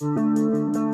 Música